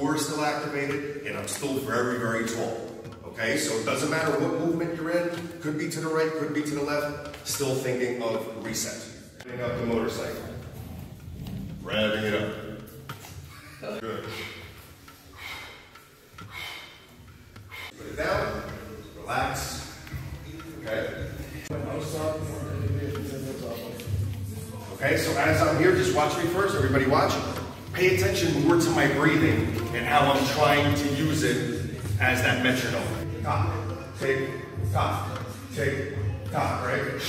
core is still activated, and I'm still very, very tall. Okay, so it doesn't matter what movement you're in, could be to the right, could be to the left, still thinking of reset. Putting up the motorcycle. Revving it up. Good. Put it down, relax. Okay? Okay, so as I'm here, just watch me first, everybody watch. Pay attention more to my breathing and how I'm trying to use it as that metronome. Top, tick, top, tick, top, right?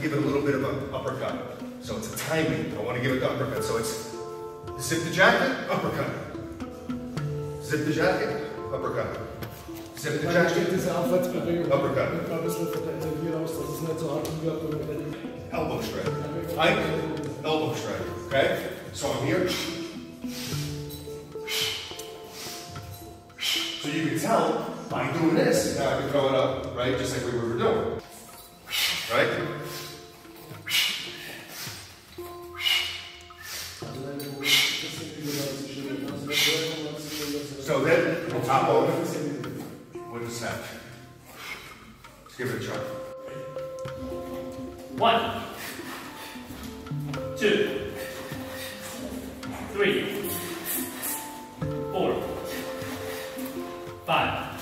To give it a little bit of an uppercut. So it's a timing. I want to give it the uppercut. So it's zip the jacket, uppercut. Zip the jacket, uppercut. Zip the jacket, diese. Uppercut. Nimmt mal ein bisschen von der Energie raus, dass es nicht so hart umgeht. und wenn die- elbow strike. Pike, elbow strike. Okay? So I'm here. So you can tell by doing this, now I can throw it up, right? Just like we were doing. Right? So then, on top of it, with the snap. Let's give it a try. One, two, three, four, five,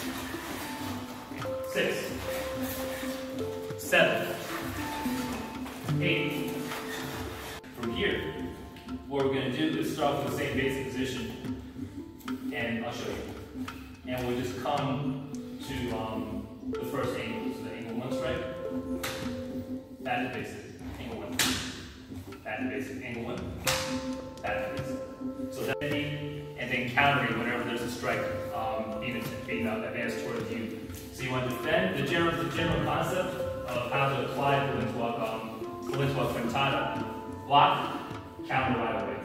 six, seven, eight. From here, what we're gonna do is start with the same basic position, and I'll show you. And we'll just come to um, the first angle, so the angle one strike. Back to basic, angle one. Back to basic, angle one. Back to basic. So that and then countering whenever there's a strike um, being, uh, advanced towards you. So you want to defend the general the general concept of how to apply the Lintuak um, Frontata. Block, counter right away.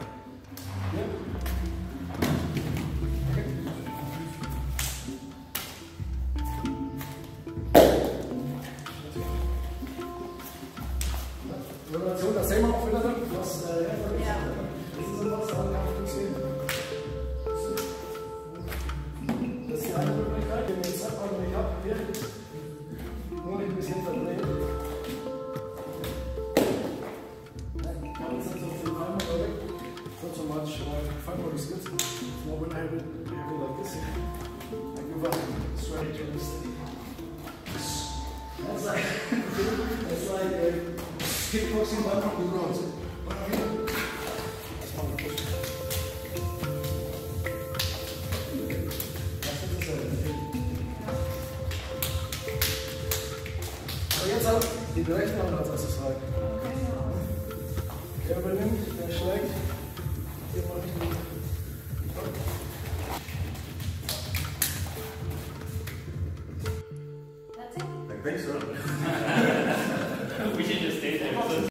Much fun what is good. Now when I have it, I have it like this here. I give up straight to this thing. That's like, that's like uh, kickboxing but on the ground. But mean, that's one of the Das ist es ja. So, jetzt hat die Berechnung als erstes rein. Er übernimmt, der schlägt. That's it? I think so. we should just stay there.